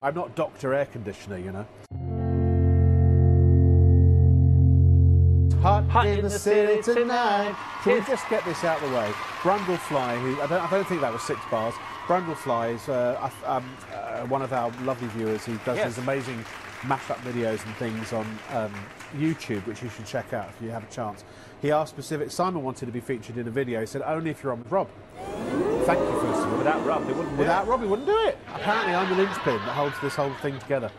I'm not Doctor Air Conditioner, you know. Hot, Hot in, the, city, tonight. Can we just get this out of the way? Brundlefly, who I don't, I don't think that was six bars. Brundlefly is uh, um, uh, one of our lovely viewers. He does Yes. these amazing mashup videos and things on um, YouTube, which you should check out if you have a chance. He asked specific. Simon wanted to be featured in a video. He said only if you're on with Rob. Thank you, first of all. Without Rob, they wouldn't do Without it. Rob, he wouldn't do it. Apparently, I'm the linchpin that holds this whole thing together.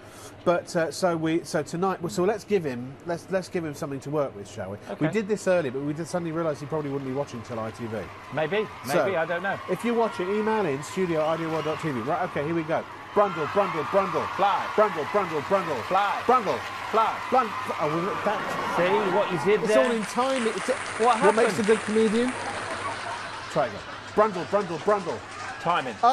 But uh, so we, so tonight, so let's give him, let's let's give him something to work with, shall we? Okay. We did this earlier, but we did suddenly realise he probably wouldn't be watching till ITV. Maybe, maybe, So, I don't know. If you watch it, email in studio at idealworld.tv. Right, okay, here we go. Brundle, Brundle, Brundle. Fly. Brundle, Brundle, Brundle. Fly. Brundle. Fly. Brundle. Oh, that, See what you did it's there? all in time. It's, What what makes a good comedian? Try again. Brundle, Brundle, Brundle. Timing.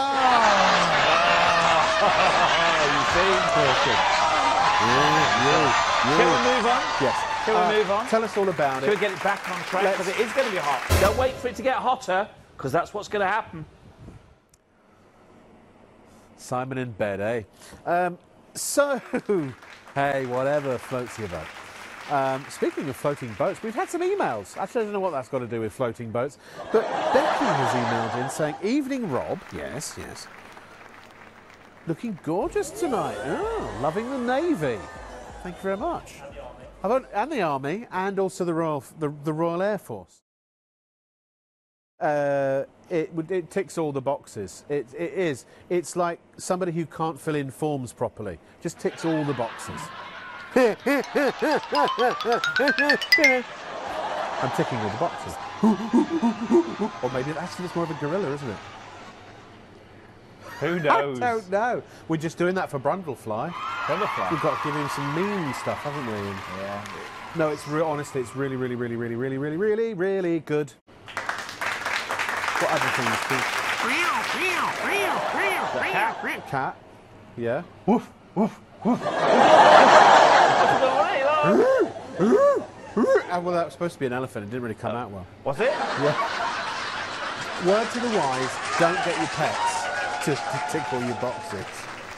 Yeah, Can we move on? Yes. Can we Uh, move on? Tell us all about Shall we it. get it back on track? Because it is going to be hot. Don't wait for it to get hotter, because that's what's going to happen. Simon in bed, eh? Um, so, hey, whatever floats your boat. Um, speaking of floating boats, we've had some emails. Actually, I don't know what that's got to do with floating boats. But Becky has emailed in saying, Evening, Rob. Yes, yes. Looking gorgeous tonight. Oh, loving the Navy. Thank you very much. And the Army, and also the Royal, the, the Royal Air Force. Uh, it, it ticks all the boxes. It, it is. It's like somebody who can't fill in forms properly. Just ticks all the boxes. I'm ticking all the boxes. or maybe actually it's more of a gorilla, isn't it? Who knows? I don't know. We're just doing that for Brundlefly. Butterfly. We've got to give him some mean stuff, haven't we? Yeah. No, it's real. Honestly, it's really, really, really, really, really, really, really, really good. What other things? too? Cat. Yeah. Woof, woof, woof. Ah, well, that was supposed to be an elephant. It didn't really come out well. Was it? Yeah. Word to the wise: don't get your pets to, to tick all your boxes.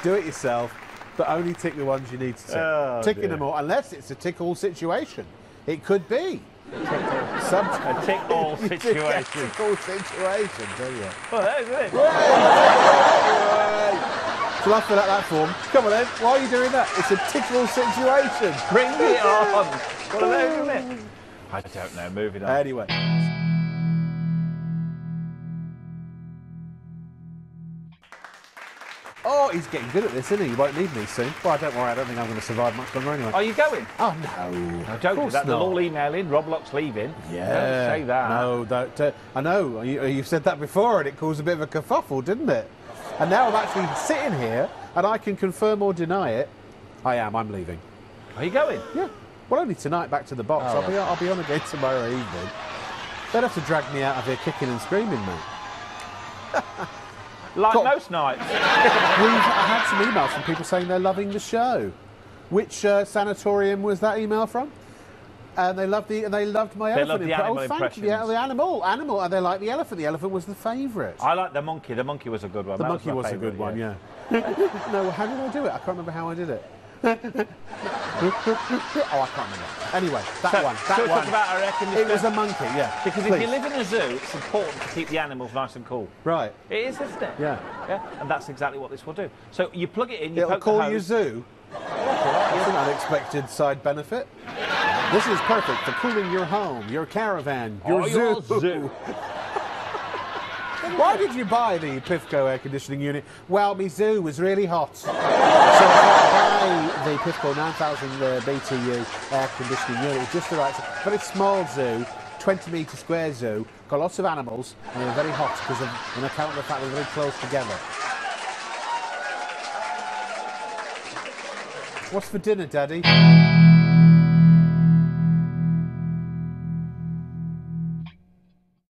Do it yourself, but only tick the ones you need to tick. Oh, Ticking dear. them all, unless it's a tick all situation. It could be. A tick all situation. tick all situation. Tell you. Well, that is it. Shall I fill out that form? Come on then. Why are you doing that? It's a tick all situation. Bring it on. What are those, isn't it? I don't know. Moving on. Anyway. Oh, he's getting good at this, isn't he? He won't need me soon. Well, don't worry, I don't think I'm going to survive much longer anyway. Are you going? Oh, no. No, don't do course that. They'll all email in. Rob Locke's leaving. Yeah. Don't say that. No, don't. Uh, I know. You, you've said that before, and it caused a bit of a kerfuffle, didn't it? And now I'm actually sitting here, and I can confirm or deny it. I am. I'm leaving. Are you going? Yeah. Well, only tonight. Back to the box. Oh. I'll be. I'll be on again tomorrow evening. They'd have to drag me out of here kicking and screaming, mate. Like Got- most nights. We've had some emails from people saying they're loving the show. Which uh, sanatorium was that email from? And they loved the. And they loved my They elephant. loved the impre- animal oh, thank you. Yeah, the animal, animal, and they liked the elephant. The elephant was the favourite. I like the monkey. The monkey was a good one. The That monkey was, a favourite, good one, yeah. no, how did I do it? I can't remember how I did it. oh, I can't remember. Anyway, that So, one. That we one. about our air it was a monkey, yeah. Because if you live in a zoo, it's important to keep the animals nice and cool. Right. It is, isn't it? Yeah. Yeah. And that's exactly what this will do. So you plug it in, you It'll call you zoo. That's an unexpected side benefit. This is perfect for cooling your home, your caravan, your Or zoo. your zoo. Why did you buy the Pifco air conditioning unit? Well, my zoo was really hot. so I buy the Pifco 9000 uh, BTU air conditioning unit. It's just the right, size. very small zoo, 20 metre square zoo, got lots of animals, and they're very hot because of, on account of the fact they're very close together. What's for dinner, Daddy?